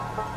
you